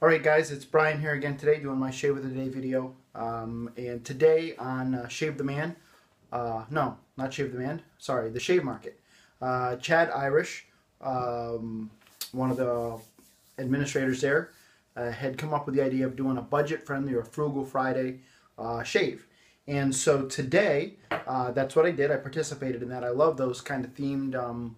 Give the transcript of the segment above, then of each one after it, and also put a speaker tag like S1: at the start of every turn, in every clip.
S1: Alright guys, it's Brian here again today doing my Shave of the Day video. Um, and today on uh, Shave the Man, uh, no, not Shave the Man, sorry, the Shave Market. Uh, Chad Irish, um, one of the administrators there, uh, had come up with the idea of doing a budget-friendly or frugal Friday uh, shave. And so today, uh, that's what I did. I participated in that. I love those kind of themed um,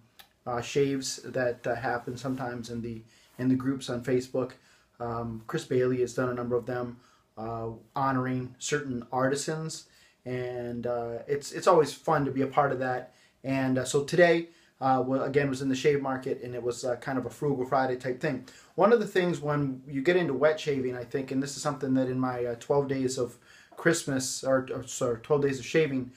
S1: shaves that happen sometimes in the in the groups on Facebook. Um, Chris Bailey has done a number of them uh, honoring certain artisans, and uh, it's it's always fun to be a part of that. And uh, so today, uh, well, again, was in the shave market, and it was uh, kind of a frugal Friday type thing. One of the things when you get into wet shaving, I think, and this is something that in my uh, 12 days of Christmas or, or sorry, 12 days of shaving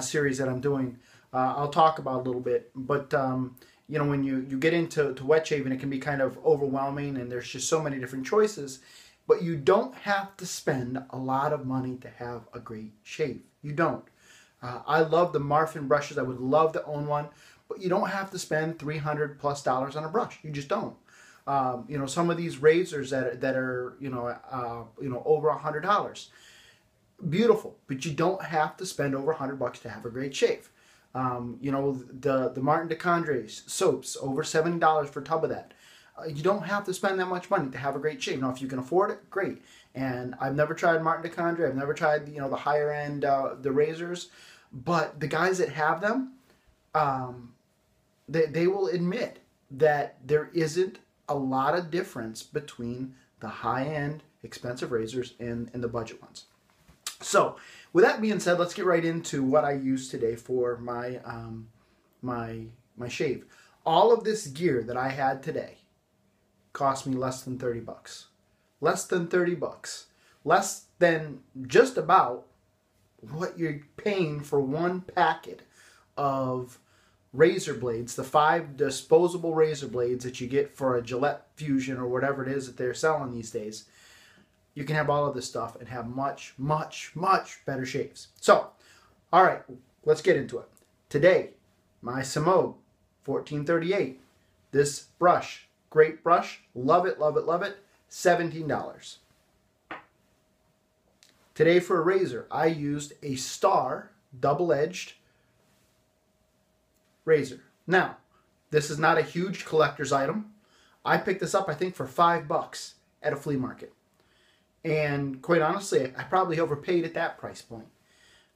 S1: series that I'm doing, I'll talk about a little bit, but. Um, you know, when you, you get into to wet shaving, it can be kind of overwhelming and there's just so many different choices. But you don't have to spend a lot of money to have a great shave. You don't. Uh, I love the Marfin brushes. I would love to own one, but you don't have to spend 300 plus dollars on a brush. You just don't. Um, you know, some of these razors that are, that are you know uh, you know over a hundred dollars, beautiful, but you don't have to spend over a hundred bucks to have a great shave. Um, you know, the, the Martin de Candre soaps, over $70 for a tub of that. Uh, you don't have to spend that much money to have a great shave. Now, if you can afford it, great. And I've never tried Martin de Candre. I've never tried, you know, the higher end, uh, the razors. But the guys that have them, um, they, they will admit that there isn't a lot of difference between the high end expensive razors and, and the budget ones. So, with that being said, let's get right into what I use today for my um, my my shave. All of this gear that I had today cost me less than 30 bucks. Less than 30 bucks. Less than just about what you're paying for one packet of razor blades, the five disposable razor blades that you get for a Gillette Fusion or whatever it is that they're selling these days you can have all of this stuff and have much, much, much better shaves. So, all right, let's get into it. Today, my Semogue 1438. This brush, great brush, love it, love it, love it, $17. Today for a razor, I used a Star double-edged razor. Now, this is not a huge collector's item. I picked this up, I think, for five bucks at a flea market. And quite honestly, I probably overpaid at that price point.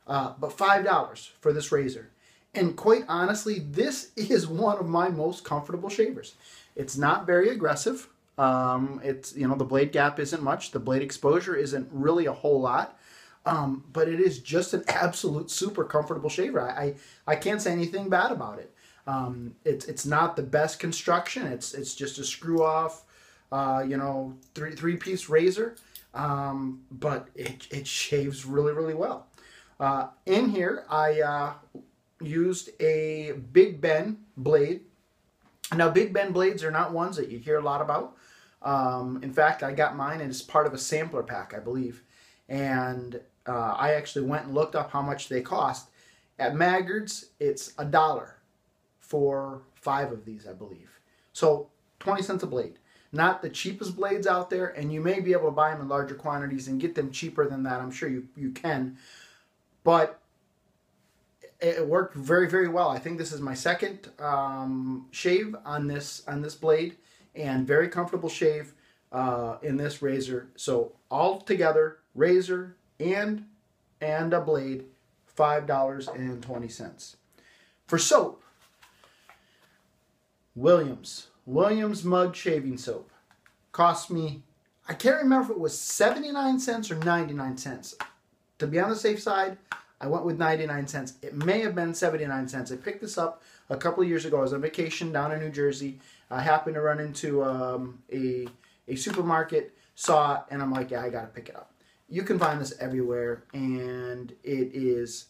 S1: Uh, but $5 for this razor. And quite honestly, this is one of my most comfortable shavers. It's not very aggressive. Um, it's, you know, the blade gap isn't much. The blade exposure isn't really a whole lot. Um, but it is just an absolute super comfortable shaver. I, I, I can't say anything bad about it. Um, it's, it's not the best construction. It's, it's just a screw off, uh, you know, three, three piece razor um, but it, it shaves really, really well. Uh, in here, I uh, used a Big Ben blade. Now, Big Ben blades are not ones that you hear a lot about. Um, in fact, I got mine as part of a sampler pack, I believe. And uh, I actually went and looked up how much they cost. At Maggard's, it's a dollar for five of these, I believe. So 20 cents a blade not the cheapest blades out there, and you may be able to buy them in larger quantities and get them cheaper than that. I'm sure you, you can. But it worked very, very well. I think this is my second um, shave on this on this blade, and very comfortable shave uh, in this razor. So all together, razor and and a blade, five dollars and twenty cents. For soap, Williams Williams Mug Shaving Soap. Cost me, I can't remember if it was 79 cents or 99 cents. To be on the safe side, I went with 99 cents. It may have been 79 cents. I picked this up a couple years ago. I was on vacation down in New Jersey. I happened to run into um, a, a supermarket, saw it, and I'm like, yeah, I got to pick it up. You can find this everywhere, and it is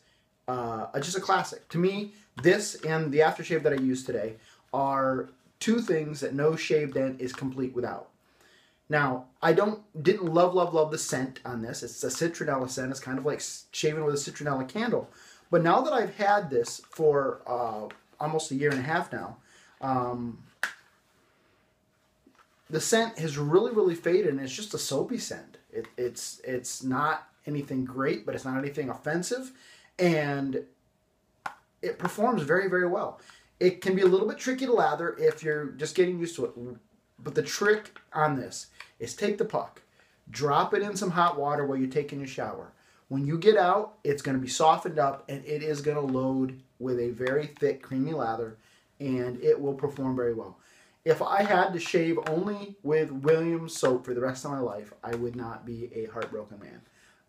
S1: uh, just a classic. To me, this and the aftershave that I use today are two things that no shaved end is complete without. Now, I don't didn't love love love the scent on this. It's a citronella scent. It's kind of like shaving with a citronella candle. But now that I've had this for uh, almost a year and a half now, um, the scent has really really faded and it's just a soapy scent. It, it's it's not anything great, but it's not anything offensive, and it performs very very well. It can be a little bit tricky to lather if you're just getting used to it. But the trick on this is take the puck, drop it in some hot water while you're taking your shower. When you get out, it's going to be softened up and it is going to load with a very thick, creamy lather and it will perform very well. If I had to shave only with Williams soap for the rest of my life, I would not be a heartbroken man.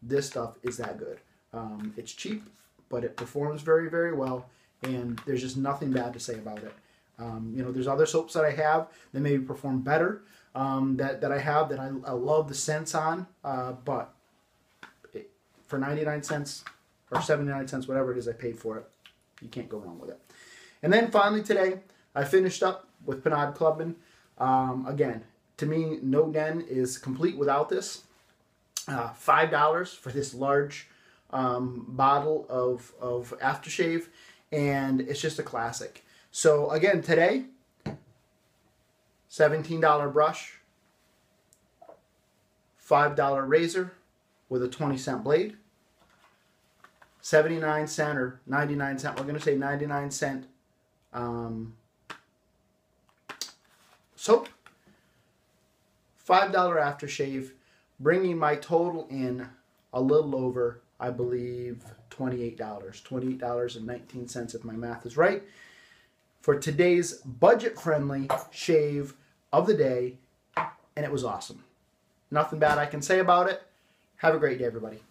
S1: This stuff is that good. Um, it's cheap, but it performs very, very well, and there's just nothing bad to say about it. Um, you know, there's other soaps that I have that maybe perform better um, that, that I have that I, I love the scents on, uh, but it, for 99 cents or 79 cents, whatever it is I paid for it, you can't go wrong with it. And then finally today, I finished up with Pinaud Clubman. Um, again, to me, no den is complete without this. Uh, Five dollars for this large um, bottle of of aftershave, and it's just a classic. So again, today, seventeen dollar brush, five dollar razor with a twenty cent blade. 79 cent or 99 cent, we're going to say 99 cent um, soap, $5 aftershave, bringing my total in a little over, I believe, $28. $28.19 if my math is right. For today's budget friendly shave of the day, and it was awesome. Nothing bad I can say about it. Have a great day, everybody.